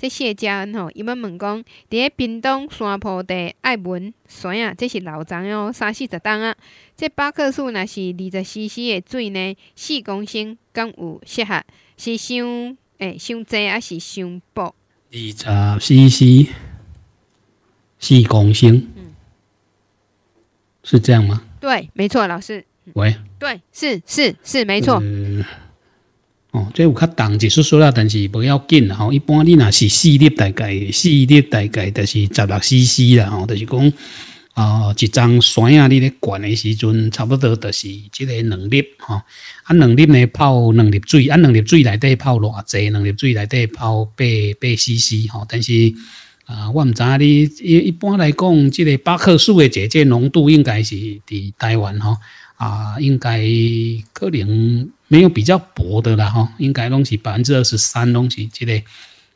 这谢家恩吼，伊要问讲，伫咧屏东山坡地爱文山啊，这是老长哦，三四十担啊。这巴克数若是二十 CC 的水呢，四公升敢有适合？是伤诶伤济还是伤薄？二十 CC 四公升，嗯，是这样吗？对，没错，老师。喂。对，是是是，没错。哦，这有较重一丝丝啦，但是不要紧吼。一般你若是四粒大概四粒大概就是十六 CC 啦吼，就是讲啊一张酸啊，你咧灌的时阵，差不多就是即个两粒吼。啊两粒呢泡两粒水，啊两粒水内底泡偌济？两粒水内底泡八八 CC 吼。但是啊，我毋知你一一般来讲，即个巴克数的姐姐浓度应该是伫台湾吼。啊，应该可能没有比较薄的啦，哈，应该拢是百分之二十三，拢是这个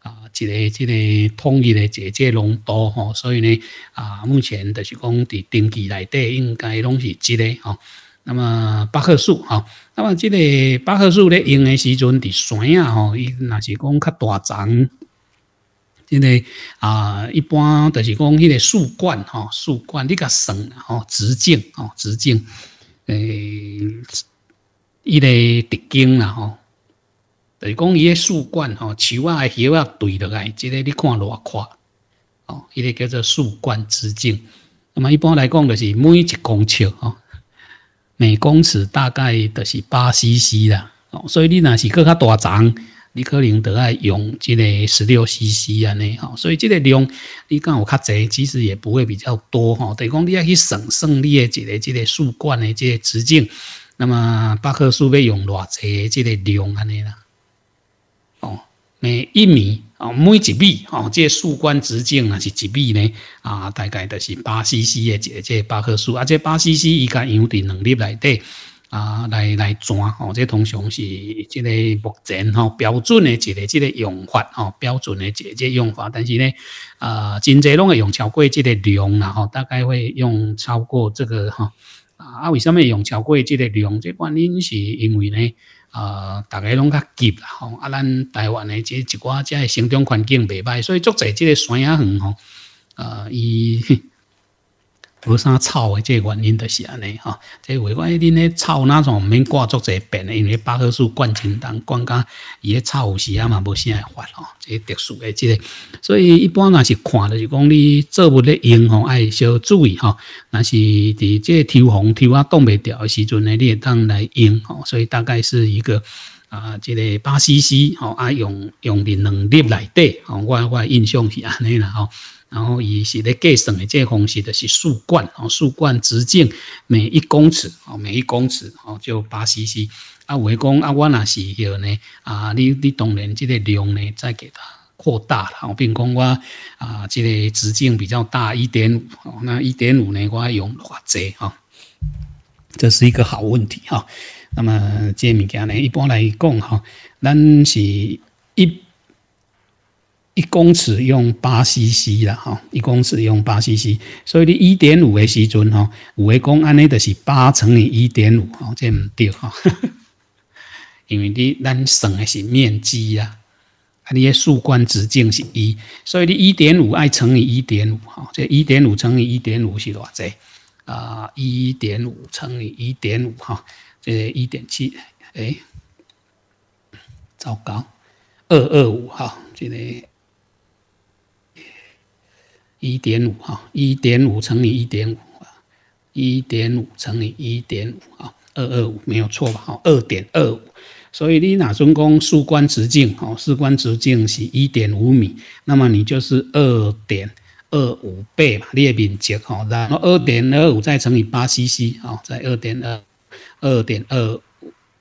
啊，这个这个统一的姐姐浓度，哈，所以呢，啊，目前就是讲伫登记内底应该拢是这个，哈。那么巴克数，哈，那么这个巴克数咧用的时阵伫山啊，吼，伊若是讲较大丛，这个啊，一般就是讲迄个树冠，哈，树冠你甲算，吼，直径，吼，直径。诶，伊个直径啦吼，就是讲伊个树冠吼，树啊叶啊对落来，即个你看偌宽，哦，伊个叫做树冠直径。那么一般来讲，就是每一公尺吼，每公尺大概就是八 CC 啦。哦，所以你若是搁较大丛。你可能得爱用这个十六 CC 啊，呢，哈，所以这个量你讲有较侪，其实也不会比较多哈。等于讲你要去省省你的这个这个树冠的这个直径，那么八棵树要用偌侪这个量安尼啦？哦，每一米哦，每一米哦，这树冠直径啊是一米呢啊，大概就是八 CC 的这这八棵树，啊，这八 CC 伊甲养伫两粒内底。啊，来来转吼，这通常是即个目前吼标准的一个即个用法吼，标准的一个用法。但是呢，啊，真侪拢会用超过即个量啦吼，大概会用超过这个吼。啊，为什么用超过即个量？这原因是因为呢，啊，大家拢较急啦吼，啊，咱台湾的即一寡即个生长环境袂歹，所以足侪即个山野园吼，啊，伊。无啥草的这原因就是安尼吼，这为我恁咧草那种免挂足侪遍的，因为百合树灌真重，灌甲伊咧草有时啊嘛无啥会发吼，这特殊的这个，所以一般若是看就是讲你作物咧用吼，爱小注意吼，若是伫这抽风抽啊挡袂掉的时阵呢，你会当来用吼，所以大概是一个啊，这个巴西西吼，啊用用伫能力内底吼，我我印象是安尼啦吼。然后伊是咧计算的这个方式，就是树冠吼，树冠直径每一公尺吼，每一公尺吼就巴西西。啊，为讲啊，我若是要呢啊，你你当然这个量呢再给它扩大了哦，比如讲我啊，这个直径比较大一点五哦，那一点五呢，我用偌济吼，这是一个好问题哈。那么这物件呢，一般来讲哈，咱是一。一公尺用八 CC 啦，哈，一公尺用八 CC，所以你一点五的时阵，哈，有的讲安尼就是八乘以一点五，哈，这唔对，哈，因为你咱算的是面积呀，啊，你的树冠直径是一，所以你一点五爱乘以一点五，哈，这一点五乘以一点五是偌济？啊，一点五乘以一点五，哈，这一点七，哎，糟糕，二二五，哈，这个。一点五哈，一点五乘以一点五啊，一点五乘以一点五啊，二二五没有错吧？哈，二点二五。所以你哪中公竖冠直径哦，竖冠直径是一点五米，那么你就是二点二五倍嘛，列面积哈，然后二点二五再乘以八 CC 啊，在二点二二点二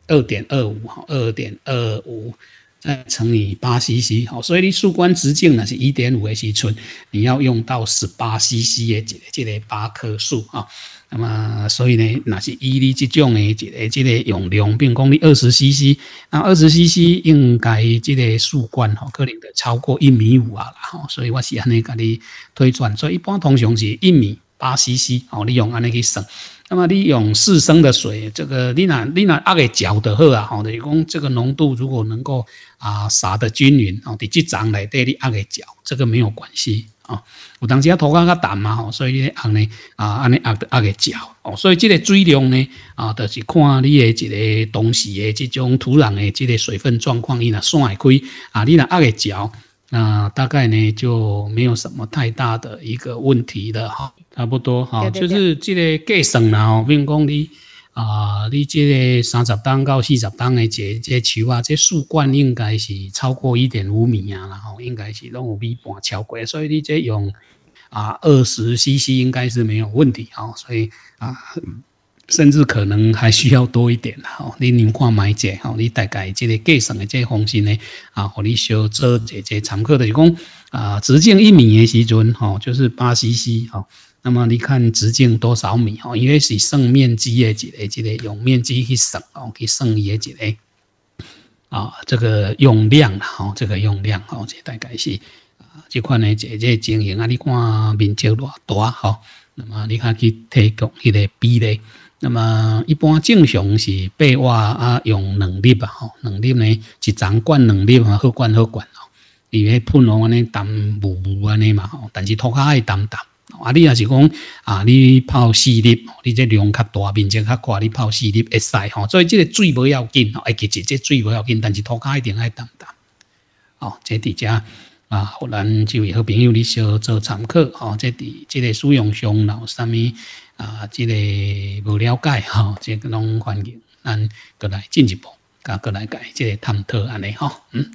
二点二五哈，二点二五。再乘以八 CC，好，所以你树冠直径呢是一点五 c 寸，你要用到十八 CC 的这个这个八棵树啊。那么，所以呢，那是以你这种的这个这个用量，比如讲你二十 CC，那二十 CC 应该这个树冠吼，可能得超过一米五啊，所以我是安尼甲你推算，所以一般通常是一米。八 CC 哦，你用安尼去算。那么你用四升的水，这个你若你若压个搅的好啊，吼，就是讲这个浓度如果能够啊撒的均匀哦，伫即张内底你压个搅，这个没有关系啊。有当时啊土较较淡嘛吼，所以你压呢啊安尼压压个搅哦，所以这个水量呢啊，就是看你的一个当时的这种土壤的这个水分状况，伊若散会开啊，你若压个搅。那大概呢就没有什么太大的一个问题的哈，差不多哈，就是这个计算啦吼，比如讲你啊，你这个三十档到四十档的这这树啊，这树冠应该是超过一点五米啊，然后应该是拢有米半超过，所以你这用啊二十 CC 应该是没有问题哈，所以啊。甚至可能还需要多一点吼，你您看买者吼，你大概这个计算的这个方式呢，啊，和你小做这这参考的是讲啊，直径一米的时阵吼，就是八 CC 吼，那么你看直径多少米吼，因为是算面积的一个，这个用面积去算哦，去算伊的一个啊，这个用量吼，这个用量吼，这大概是啊，这款的这这情形啊，你看面积偌大吼，那么你看去提供迄个比例。那么一般正常是八瓦啊，用两粒吧，吼，两粒呢一张灌两粒啊，好灌好灌哦。因为喷哦安尼淡雾雾安尼嘛吼，但是涂骹爱淡淡。啊，你也是讲啊，你泡四粒，你这量较大，面积较宽，你泡四粒会使吼。所以这个水不要紧吼，哎，其实这水不要紧，但是涂骹一定爱淡淡。哦，这底下啊，互咱就位好朋友咧小做参考吼，即伫即个使用上若有啥物。啊，即个无了解哈，即个拢欢迎，咱过来进一步，甲过来解即个探讨安尼吼，嗯。